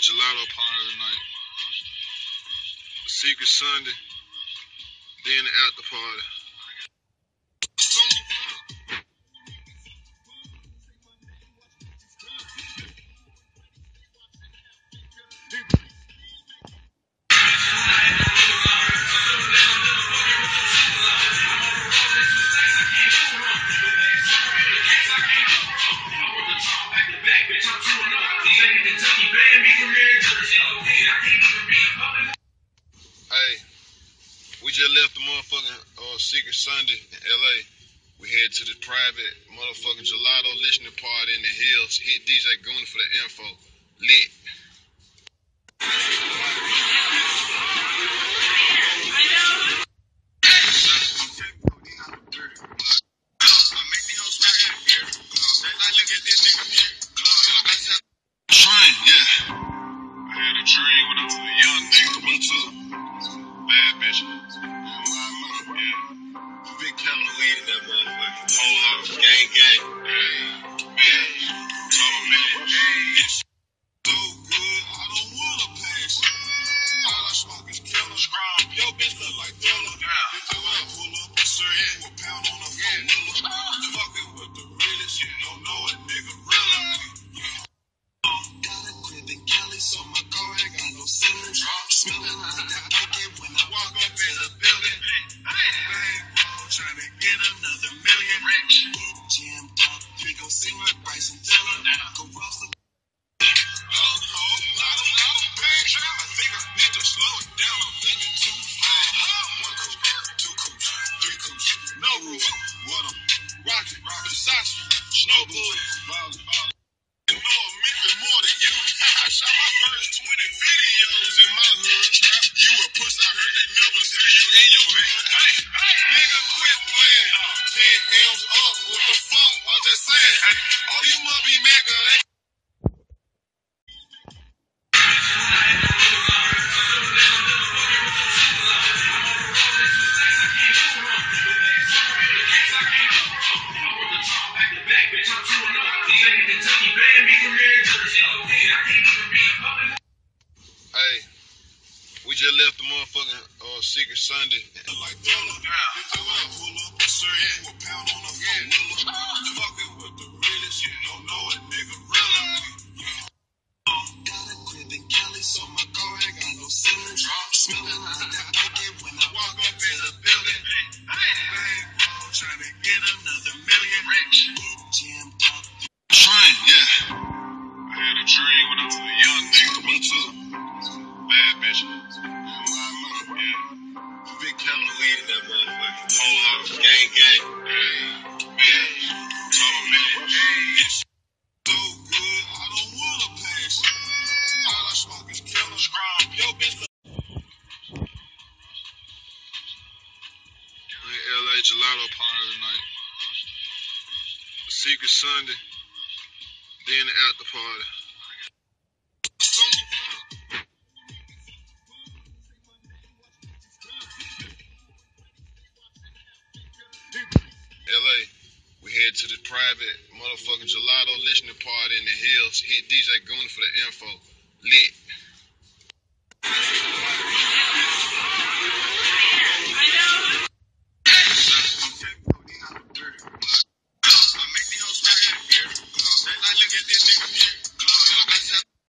Gelato party tonight. Secret Sunday, then the after party. We just left the motherfucking uh, Secret Sunday in LA. We head to the private motherfucking gelato listening party in the hills. Hit DJ Gooner for the info. Lit. Yeah. Dream when I was a young nigga, me too. Bad bitch. Yeah. Big count of weed in that motherfucker. Hold up. Gang, gang. Nigga, quit Secret Sunday. Like Thriller. Yeah. So when I pull up, I serve you a pound on a four-wheeler. Fucking with the realest, you don't know it, nigga. Realer. Got a crib in Cali, so my car ain't got no ceiling. Smelling like that bacon when I walk up in the building. Bankroll, trying to get another million. Rich. Get jammed up. Train, yeah. I had a dream when I was a young nigga, me too. Bad bitch. That motherfucker. Hold up. Gang, gang. Man. A minute. It's so good, I don't wanna pass. All I smoke is. Yo, bitch. LA Gelato party tonight. Secret Sunday, then the after party. The private motherfucking gelato listening party in the hills. Hit DJ Gooner for the info. Lit.